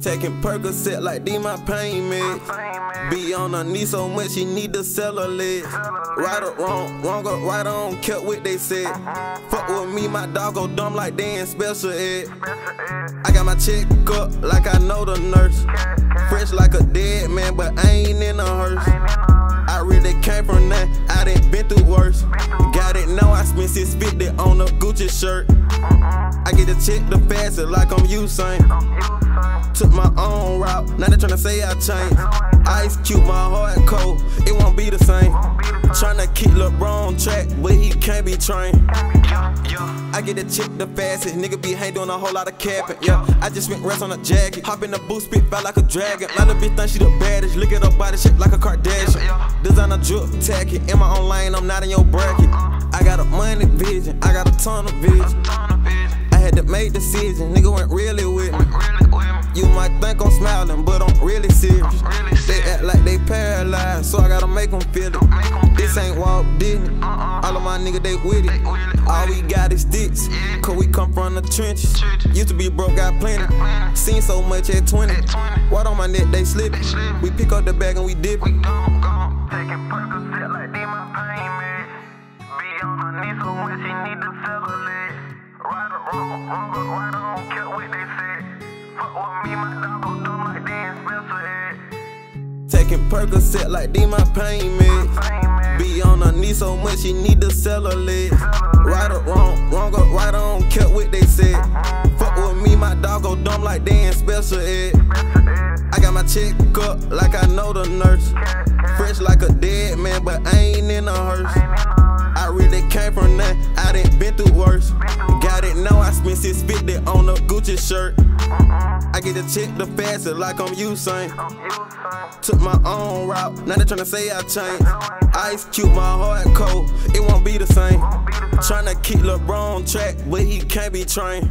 Taking Percocet like D my pain meds. Be on her knee so much she need to sell her legs. Right or wrong, wrong or right on, kept what they said. Uh-huh. Fuck with me, my dog go dumb like they ain't special ed. I got my check up like I know the nurse. Fresh like a dead man, but I ain't in a hearse. I really came from that, I done been through worse. Got it now, I spent 650 on a Gucci shirt. I get a check the faster like I'm Usain. Took my own route, now they tryna say I changed. Ice cube, my heart cold, it won't be the same. Tryna keep LeBron track, but he can't be trained. I get a chick the fastest, nigga be hang doing a whole lot of capping. Yeah, I just spent rest on a jacket, hop in the booth, spit fat like a dragon. My little bitch think she the baddest, look at her body shape like a Kardashian. Designer drip, tacky, in my own lane, I'm not in your bracket. I got a money vision, I got a ton of vision. Had to make decisions, nigga went really with me. You might think I'm smiling, but I'm really serious. They act like they paralyzed, so I gotta make them feel it. This ain't Walt Disney. All of my niggas, they with it. All we got is dicks, cause we come from the trenches. Used to be broke, got plenty. Seen so much at 20. What on my neck, they slip. We pick up the bag and we dip it. Taking Percocet like they my pain meds. Be on her knees so she need to settle it. Wrong or right, I don't care what they say. Fuck with me, my dog go dumb like in special. Taking Percocet like D my pain meds. Be on her knee so much she need to sell her legs. Right or wrong, wrong or right, I don't care what they said. Fuck with me, my dog go dumb like they in special ed. I got my check up like I know the nurse. Fresh like a dead man, but I ain't in a hearse. I really came from that, I done been through worse. Got it now, Spent 650 on a Gucci shirt. I get a check the faster like I'm Usain. Took my own route, now they tryna say I changed. Ice cube, my heart cold, it won't be the same. Tryna keep LeBron track, but he can't be trained.